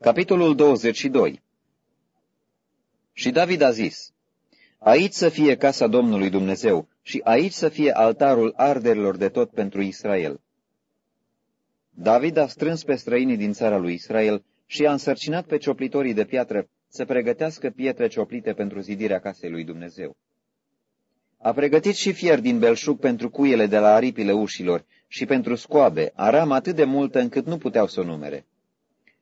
Capitolul 22 Și David a zis, Aici să fie casa Domnului Dumnezeu și aici să fie altarul arderilor de tot pentru Israel. David a strâns pe străinii din țara lui Israel și a însărcinat pe cioplitorii de piatră să pregătească pietre cioplite pentru zidirea casei lui Dumnezeu. A pregătit și fier din belșug pentru cuiele de la aripile ușilor și pentru scoabe, aram atât de multă încât nu puteau să o numere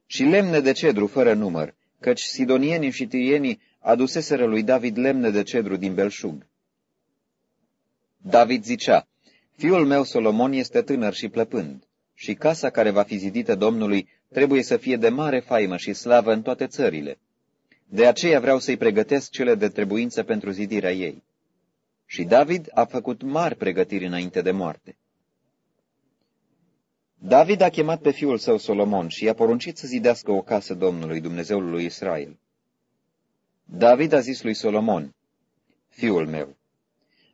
și lemne de cedru fără număr, căci sidonienii și tirienii aduseseră lui David lemne de cedru din belșug. David zicea, Fiul meu Solomon este tânăr și plăpând, și casa care va fi zidită Domnului trebuie să fie de mare faimă și slavă în toate țările. De aceea vreau să-i pregătesc cele de trebuință pentru zidirea ei. Și David a făcut mari pregătiri înainte de moarte. David a chemat pe fiul său Solomon și i-a poruncit să zidească o casă Domnului, Dumnezeului lui Israel. David a zis lui Solomon, Fiul meu,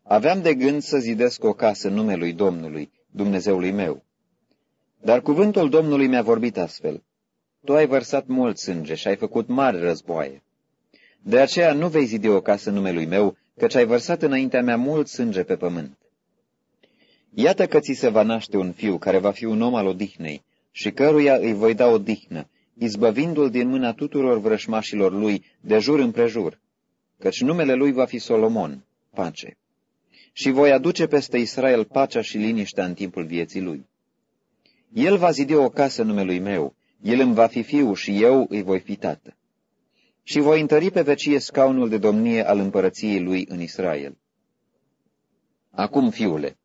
aveam de gând să zidesc o casă numelui Domnului, Dumnezeului meu. Dar cuvântul Domnului mi-a vorbit astfel, Tu ai vărsat mult sânge și ai făcut mari războaie. De aceea nu vei zidi o casă numelui meu, căci ai vărsat înaintea mea mult sânge pe pământ. Iată că ți se va naște un fiu care va fi un om al odihnei și căruia îi voi da odihnă, izbăvindu-l din mâna tuturor vrășmașilor lui de jur împrejur, căci numele lui va fi Solomon, pace. Și voi aduce peste Israel pacea și liniștea în timpul vieții lui. El va zidi o casă numelui meu, el îmi va fi fiu și eu îi voi fi tată. Și voi întări pe vecie scaunul de domnie al împărăției lui în Israel. Acum, fiule,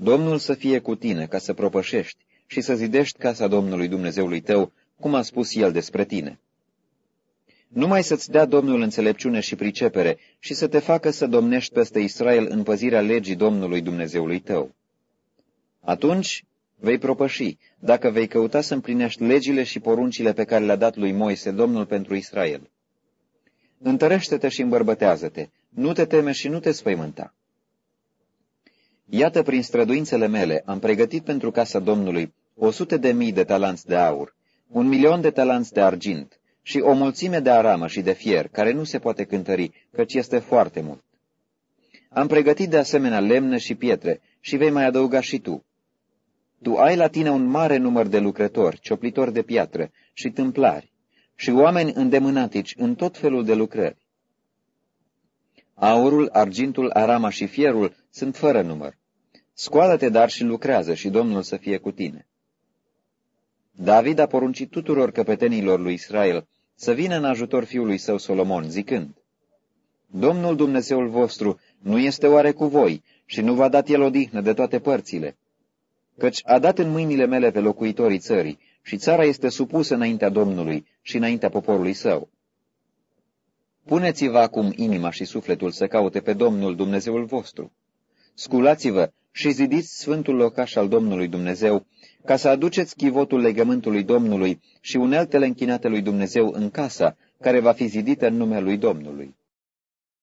Domnul să fie cu tine ca să propășești și să zidești casa Domnului Dumnezeului tău, cum a spus El despre tine. Numai să-ți dea Domnul înțelepciune și pricepere și să te facă să domnești peste Israel în păzirea legii Domnului Dumnezeului tău. Atunci vei propăși, dacă vei căuta să împlinești legile și poruncile pe care le-a dat lui Moise, Domnul pentru Israel. Întărește-te și îmbărbătează-te, nu te teme și nu te spăimânta. Iată, prin străduințele mele, am pregătit pentru casa Domnului o sută de mii de talanți de aur, un milion de talanți de argint și o mulțime de aramă și de fier, care nu se poate cântări, căci este foarte mult. Am pregătit de asemenea lemne și pietre și vei mai adăuga și tu. Tu ai la tine un mare număr de lucrători, cioplitori de piatră și tâmplari, și oameni îndemânatici în tot felul de lucrări. Aurul, argintul, arama și fierul sunt fără număr. Scoală-te dar și lucrează și Domnul să fie cu tine. David a poruncit tuturor căpetenilor lui Israel să vină în ajutor fiului său Solomon, zicând, Domnul Dumnezeul vostru nu este oare cu voi și nu v-a dat el odihnă de toate părțile? Căci a dat în mâinile mele pe locuitorii țării și țara este supusă înaintea Domnului și înaintea poporului său. Puneți-vă acum inima și sufletul să caute pe Domnul Dumnezeul vostru. Sculați-vă și zidiți sfântul locaș al Domnului Dumnezeu, ca să aduceți chivotul legământului Domnului și uneltele închinate lui Dumnezeu în casa, care va fi zidită în numele lui Domnului.